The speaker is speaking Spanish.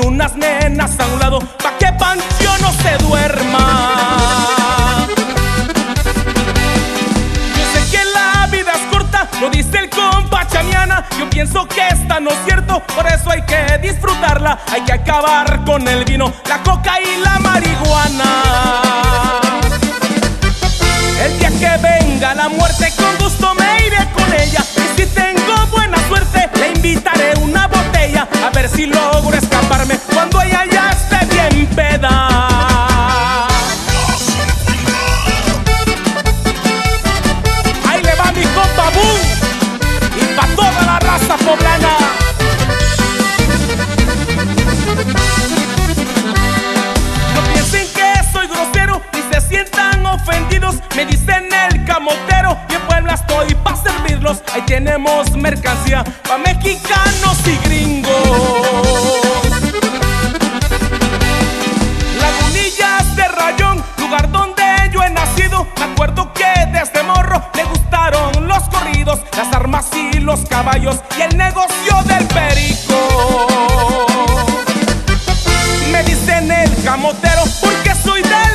con unas nenas a un lado, pa' que Pancho no se duerma. Yo sé que la vida es corta, lo dice el compa Chamiana. Yo pienso que esta no es cierto, por eso hay que disfrutarla. Hay que acabar con el vino, la coca y la marihuana. El día que venga la muerte, con gusto ofendidos, me dicen el camotero. Y en Puebla estoy para servirlos. Ahí tenemos mercancía pa' mexicanos y gringos. Lagunillas de rayón, lugar donde yo he nacido. Me acuerdo que desde morro le gustaron los corridos, las armas y los caballos y el negocio del perico. Me dicen el camotero porque soy de